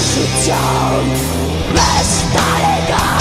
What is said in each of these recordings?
You don't miss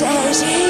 says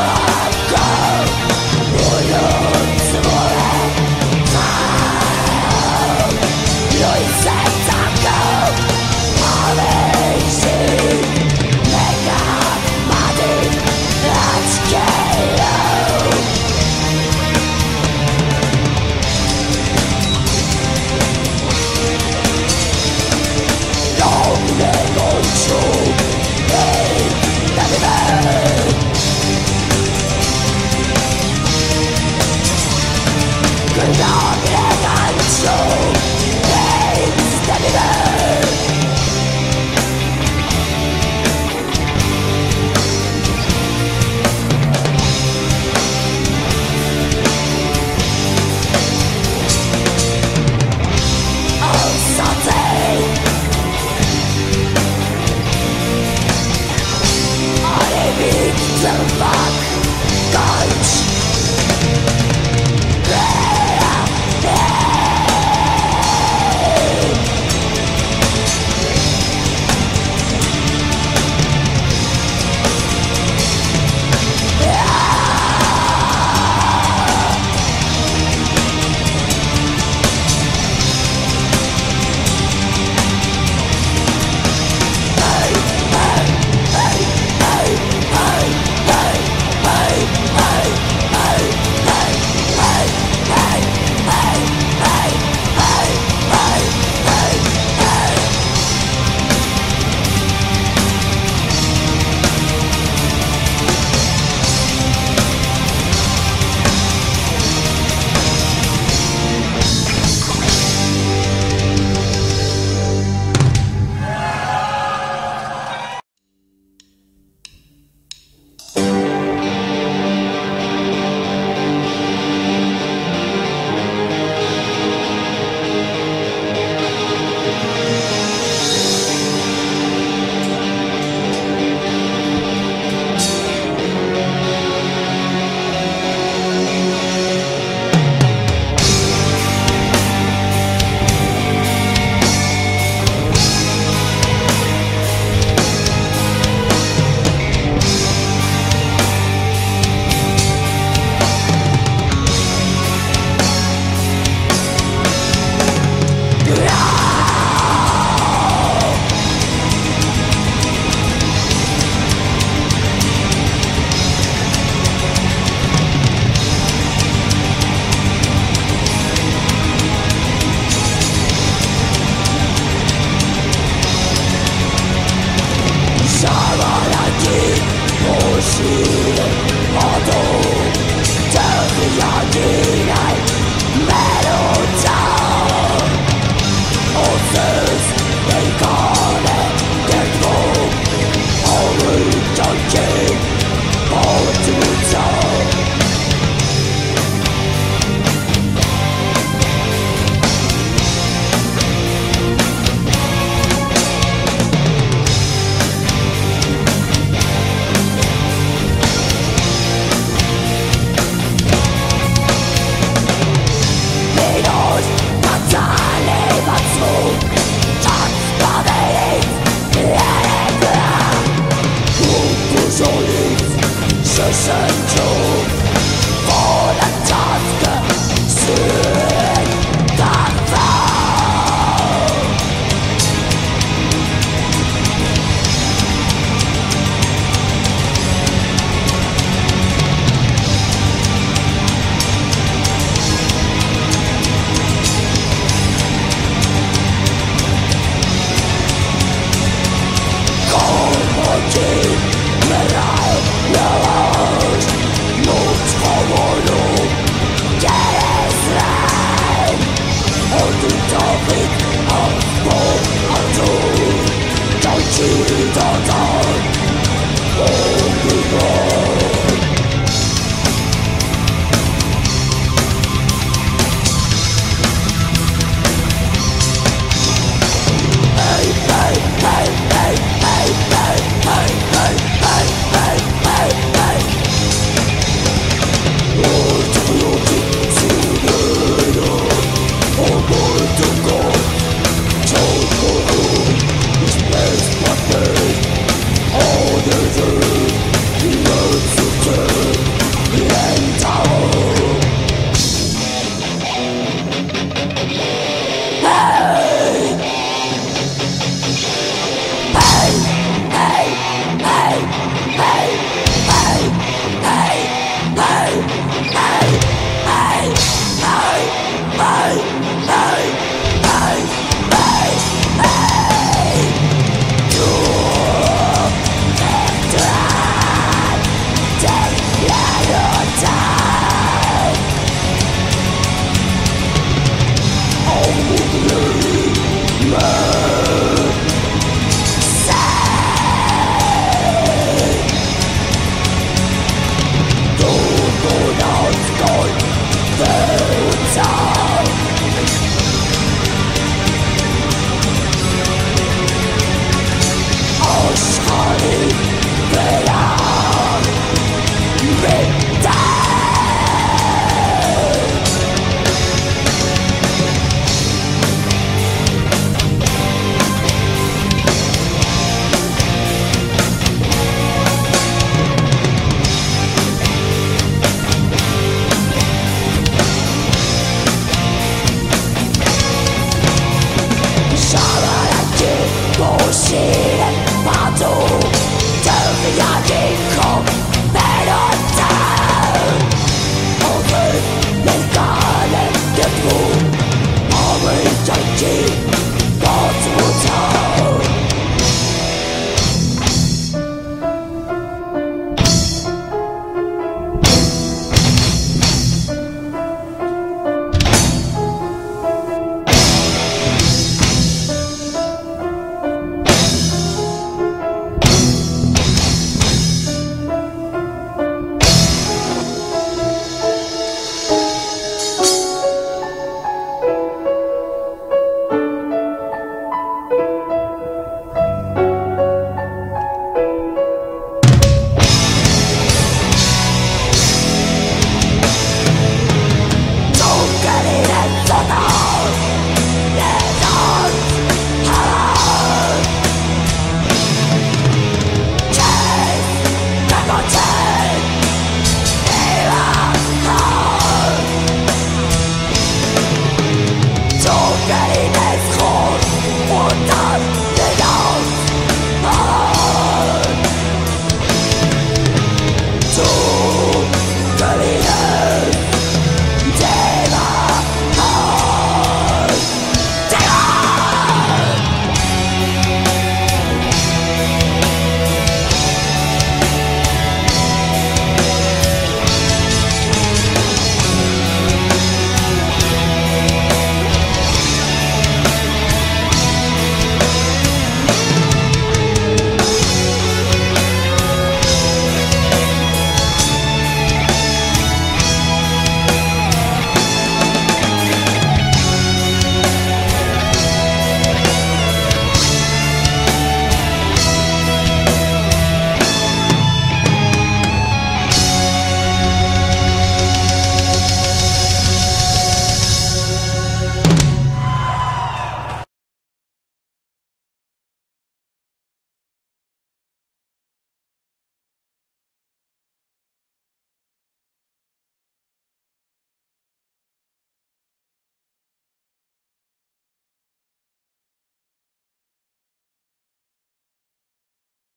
Told